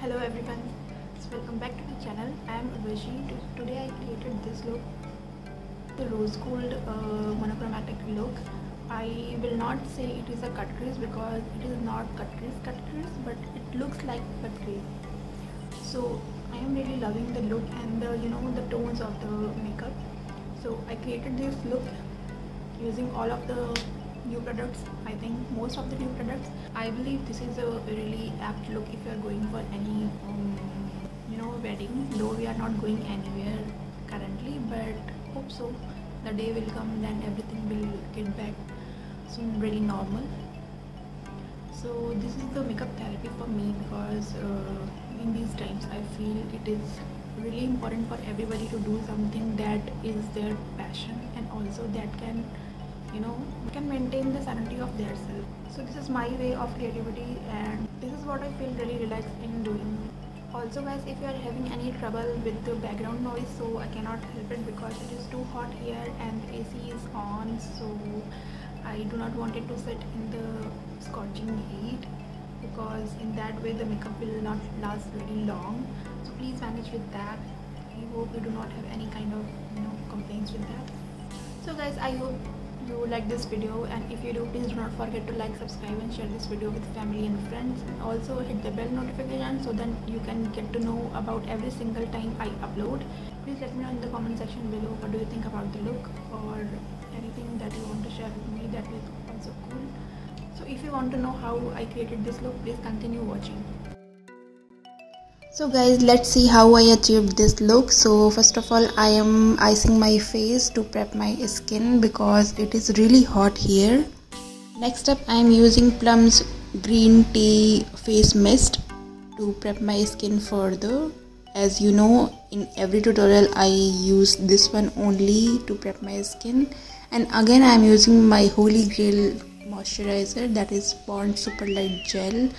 Hello everyone, so welcome back to my channel. I am Urvashee. Today I created this look, the rose gold uh, monochromatic look. I will not say it is a cut crease because it is not cut crease cut crease but it looks like cut crease. So I am really loving the look and the you know the tones of the makeup. So I created this look using all of the new products. I think most of the new products. I believe this is a really apt look if you are going for any um, you know wedding. Though we are not going anywhere currently but hope so. The day will come then everything will get back soon really normal. So this is the makeup therapy for me because uh, in these times i feel it is really important for everybody to do something that is their passion and also that can you know can maintain the sanity of their self. So this is my way of creativity and this is what i feel really relaxed in doing. Also guys if you are having any trouble with the background noise so i cannot help it because it is too hot here and the ac is on so i do not want it to sit in the scorching heat because in that way the makeup will not last very long. So please manage with that. I hope you do not have any kind of you know complaints with that. So guys i hope you like this video and if you do please do not forget to like subscribe and share this video with family and friends. Also hit the bell notification so that you can get to know about every single time I upload. Please let me know in the comment section below what do you think about the look or anything that you want to share with me that is also cool. So if you want to know how I created this look please continue watching so guys let's see how i achieved this look. So first of all i am icing my face to prep my skin because it is really hot here. Next up i am using plum's green tea face mist to prep my skin further. As you know in every tutorial i use this one only to prep my skin. And again i am using my holy grail moisturizer that is Pond's super light gel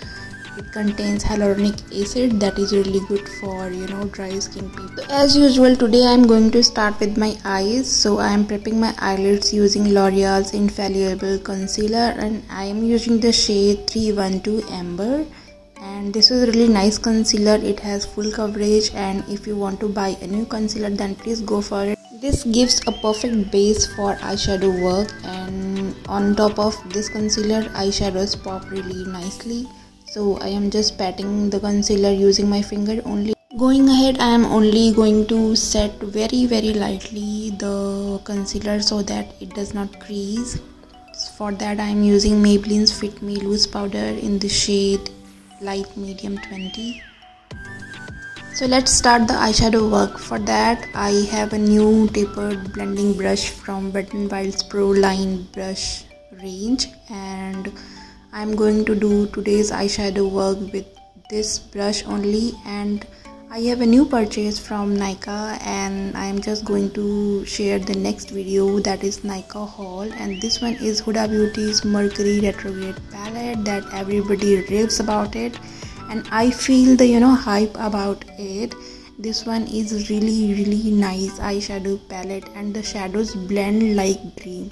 it contains hyaluronic acid that is really good for you know dry skin people. As usual today i'm going to start with my eyes. So i am prepping my eyelids using l'oreal's infallible concealer and i am using the shade 312 amber. And this is really nice concealer. It has full coverage and if you want to buy a new concealer then please go for it. This gives a perfect base for eyeshadow work and on top of this concealer eyeshadows pop really nicely so I am just patting the concealer using my finger only. Going ahead I am only going to set very very lightly the concealer so that it does not crease. For that I am using Maybelline's Fit Me loose powder in the shade light medium 20 so let's start the eyeshadow work. For that I have a new tapered blending brush from Wet n Wild's Pro Line brush range and I'm going to do today's eyeshadow work with this brush only and I have a new purchase from Nykaa and I'm just going to share the next video that is Nykaa haul and this one is Huda Beauty's Mercury Retrograde palette that everybody raves about it and I feel the you know hype about it. This one is really really nice eyeshadow palette and the shadows blend like dream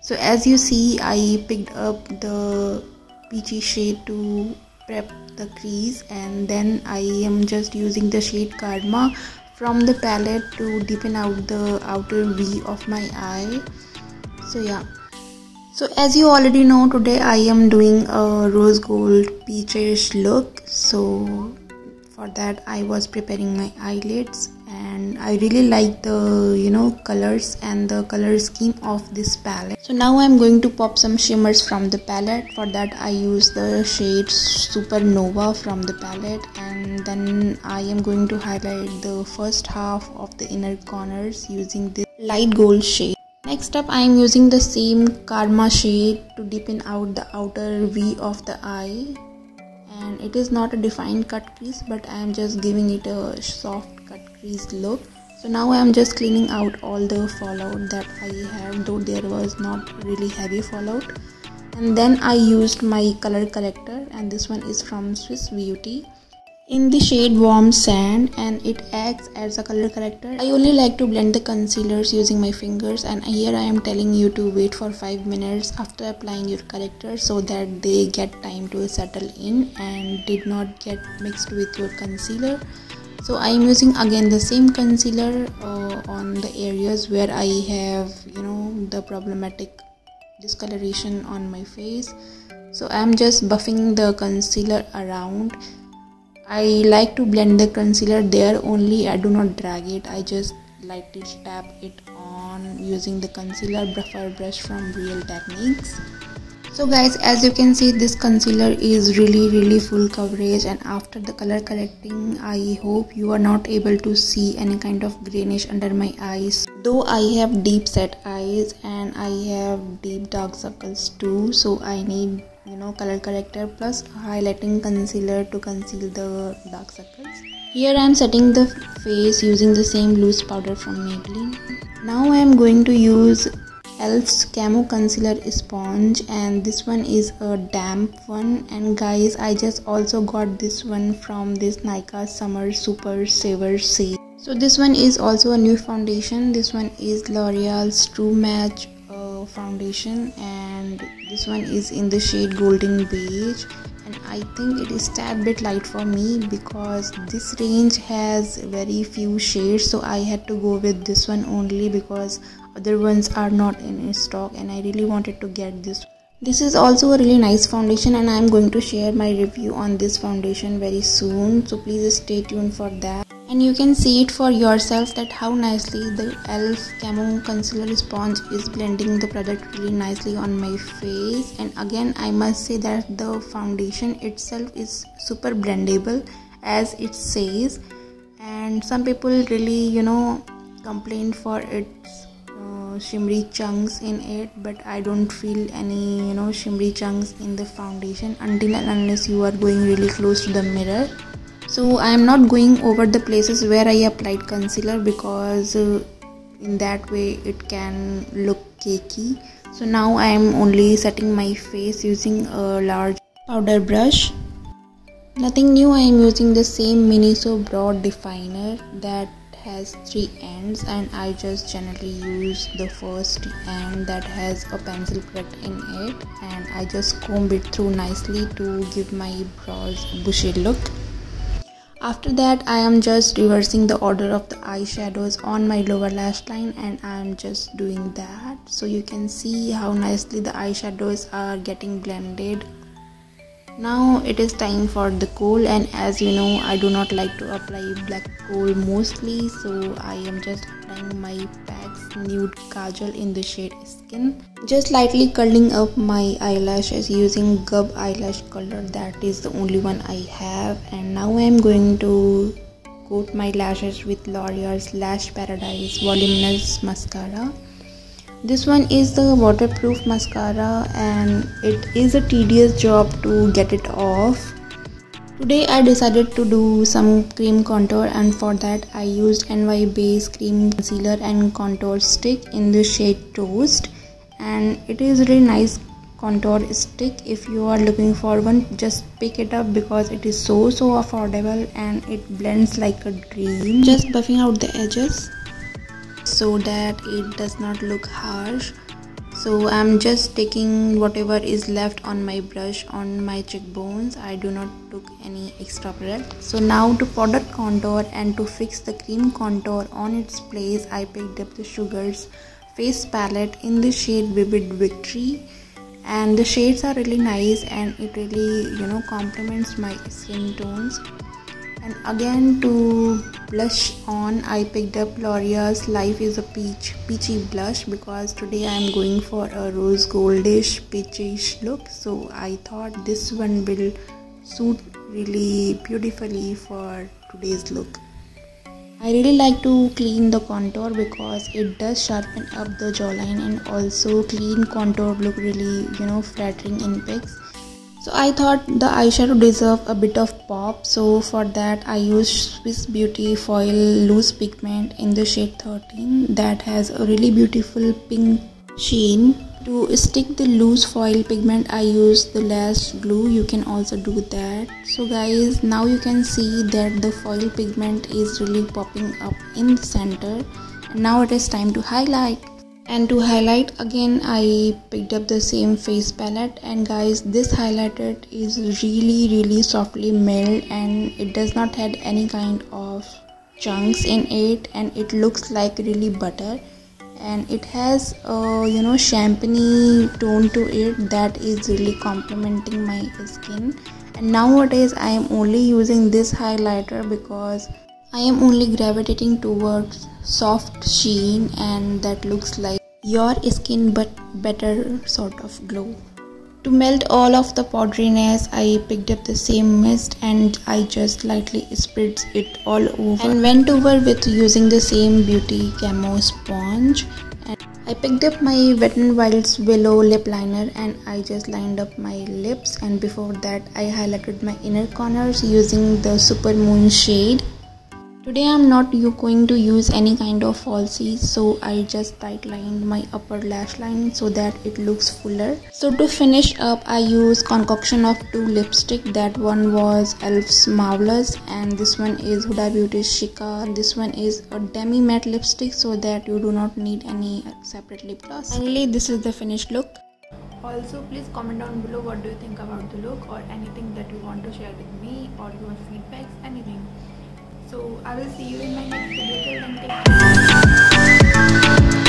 so as you see I picked up the peachy shade to prep the crease and then I am just using the shade Karma from the palette to deepen out the outer V of my eye. So yeah. So as you already know today I am doing a rose gold peachish look. So for that I was preparing my eyelids and I really like the you know colors and the color scheme of this palette. So now I'm going to pop some shimmers from the palette. For that I use the shade Supernova from the palette. And then I am going to highlight the first half of the inner corners using this light gold shade. Next up I am using the same Karma shade to deepen out the outer V of the eye and it is not a defined cut crease but I am just giving it a soft cut crease look. So now I am just cleaning out all the fallout that I have though there was not really heavy fallout. And then I used my color corrector and this one is from Swiss Beauty in the shade warm sand and it acts as a color corrector. I only like to blend the concealers using my fingers and here i am telling you to wait for 5 minutes after applying your corrector so that they get time to settle in and did not get mixed with your concealer. So i am using again the same concealer uh, on the areas where i have you know the problematic discoloration on my face. So i am just buffing the concealer around I like to blend the concealer there only. I do not drag it. I just lightly tap it on using the concealer buffer brush from Real Techniques. So guys as you can see this concealer is really really full coverage. And after the color correcting I hope you are not able to see any kind of greenish under my eyes. Though I have deep set eyes and I have deep dark circles too so I need you know color corrector plus highlighting concealer to conceal the dark circles. Here I am setting the face using the same loose powder from Maybelline. Now I am going to use elf's camo concealer sponge and this one is a damp one. And guys i just also got this one from this Nykaa summer super saver sale so this one is also a new foundation. This one is l'oreal's true match uh, foundation and this one is in the shade golden beige. And I think it is tad bit light for me because this range has very few shades. So I had to go with this one only because other ones are not in stock and I really wanted to get this. This is also a really nice foundation and I'm going to share my review on this foundation very soon. So please stay tuned for that and you can see it for yourself that how nicely the elf camo concealer sponge is blending the product really nicely on my face. And again i must say that the foundation itself is super blendable as it says. And some people really you know complain for its uh, shimmery chunks in it but i don't feel any you know shimmery chunks in the foundation until and unless you are going really close to the mirror so I am not going over the places where I applied concealer because uh, in that way it can look cakey. So now I am only setting my face using a large powder brush. Nothing new I am using the same Miniso brow definer that has three ends and I just generally use the first end that has a pencil cut in it and I just comb it through nicely to give my brows bushy look after that I am just reversing the order of the eyeshadows on my lower lash line and I am just doing that. So you can see how nicely the eyeshadows are getting blended. Now it is time for the kohl and as you know I do not like to apply black kohl mostly. So I am just applying my PAC's nude kajal in the shade skin. Just lightly curling up my eyelashes using GUBB eyelash color. That is the only one I have. And now I am going to coat my lashes with L'Oreal's Lash Paradise Voluminous Mascara. This one is the waterproof mascara and it is a tedious job to get it off today i decided to do some cream contour and for that i used NY Bae cream concealer and contour stick in the shade toast. And it is really nice contour stick. If you are looking for one just pick it up because it is so so affordable and it blends like a dream. Just buffing out the edges so that it does not look harsh so i'm just taking whatever is left on my brush on my cheekbones. I do not took any extra product. So now to product contour and to fix the cream contour on its place i picked up the sugars face palette in the shade vivid victory. And the shades are really nice and it really you know complements my skin tones and again to blush on I picked up L'Oreal's Life is a Peach Peachy Blush because today I am going for a rose goldish peachish look so I thought this one will suit really beautifully for today's look. I really like to clean the contour because it does sharpen up the jawline and also clean contour look really you know flattering in pics so I thought the eyeshadow deserve a bit of pop. So for that I used Swiss Beauty Foil Loose Pigment in the shade 13 that has a really beautiful pink sheen. To stick the loose foil pigment I use the lash glue. You can also do that. So guys now you can see that the foil pigment is really popping up in the center. And now it is time to highlight and to highlight again I picked up the same face palette. And guys this highlighter is really really softly milled. And it does not have any kind of chunks in it. And it looks like really butter. And it has a you know champagne tone to it that is really complementing my skin. And nowadays I am only using this highlighter because I am only gravitating towards soft sheen and that looks like your skin but better sort of glow. To melt all of the powderiness, I picked up the same mist and I just lightly spread it all over and went over with using the same Beauty Camo sponge. And I picked up my Wet n Wild's Willow lip liner and I just lined up my lips and before that I highlighted my inner corners using the Super Moon shade. Today I'm not going to use any kind of falsies so I just tight lined my upper lash line so that it looks fuller. So to finish up I use concoction of two lipstick that one was Elf's Marvelous and this one is Huda Beauty's Shika. This one is a demi matte lipstick so that you do not need any separate lip gloss. Finally this is the finished look. Also please comment down below what do you think about the look or anything that you want to share with me or your feedbacks anything so I will see you in my next video. Then, take care.